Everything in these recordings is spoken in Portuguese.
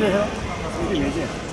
没事没事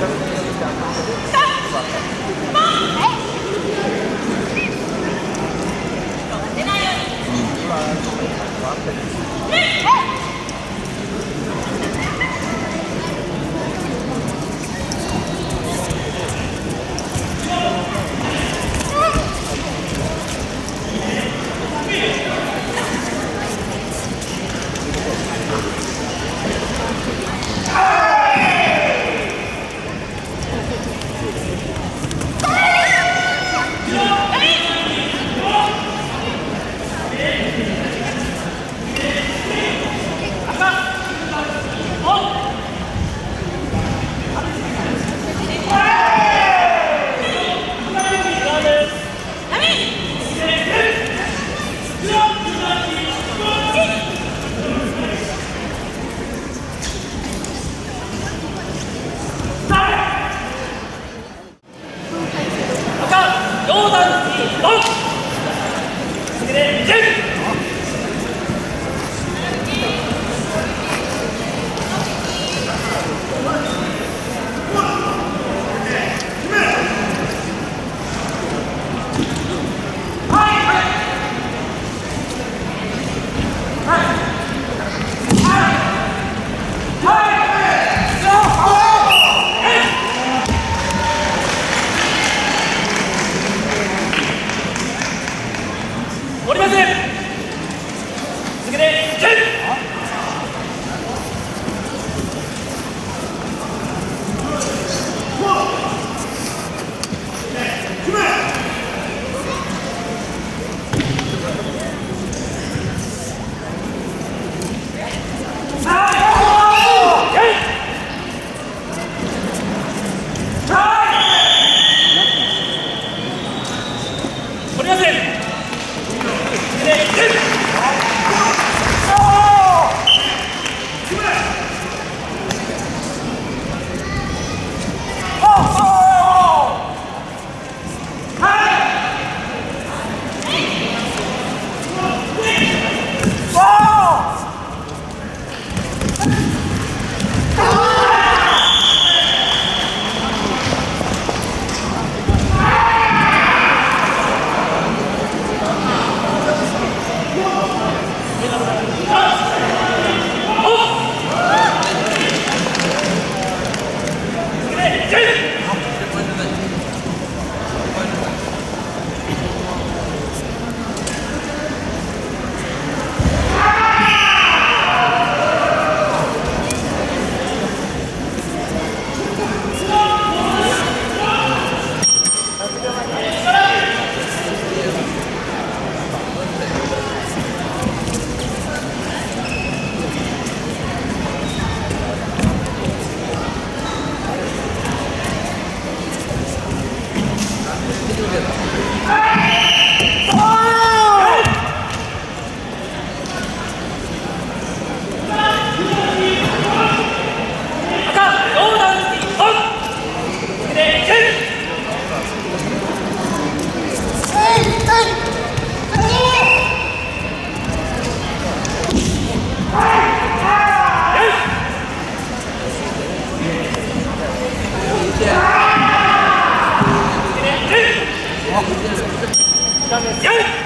Tá. Mãe! です